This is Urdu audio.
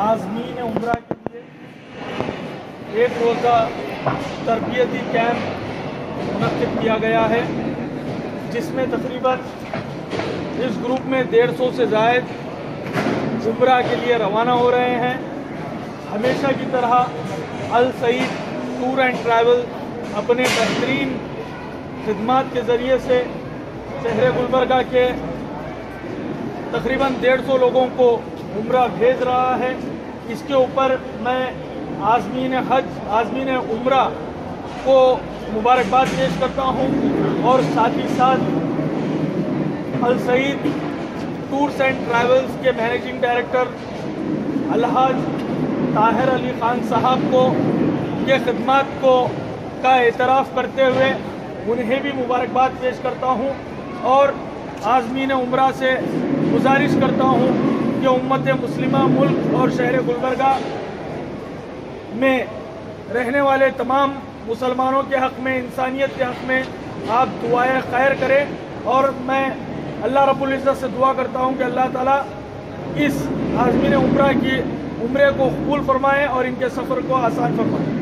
عازمین عمرہ کے لیے ایک روزہ تربیتی کیمپ منعقد کیا گیا ہے، جس میں تقریباً اس گروپ میں ڈیڑھ سو سے زائد عمرہ کے لیے روانہ ہو رہے ہیں۔ ہمیشہ کی طرح السعید ٹور اینڈ ٹریول اپنے بہترین خدمات کے ذریعے سے شہر گلبرگہ کے تقریباً ڈیڑھ سو لوگوں کو عمرہ بھیج رہا ہے۔ اس کے اوپر میں عازمین حج عازمین عمرہ کو مبارکباد پیش کرتا ہوں اور ساتھ ہی ساتھ السعید ٹورس اینڈ ٹریولز کے مینیجنگ ڈائریکٹر الحاج طاہر علی خان صاحب کو، کے خدمات کو کا اعتراف کرتے ہوئے انہیں بھی مبارکباد پیش کرتا ہوں اور عازمین عمرہ سے گزارش کرتا ہوں۔ کہ امت مسلمہ، ملک اور شہر گلبرگہ میں رہنے والے تمام مسلمانوں کے حق میں، انسانیت کے حق میں آپ دعائیں خیر کریں اور میں اللہ رب العزت سے دعا کرتا ہوں کہ اللہ تعالیٰ اس عازمین عمرہ کی عمرے کو قبول فرمائے اور ان کے سفر کو آسان فرمائے۔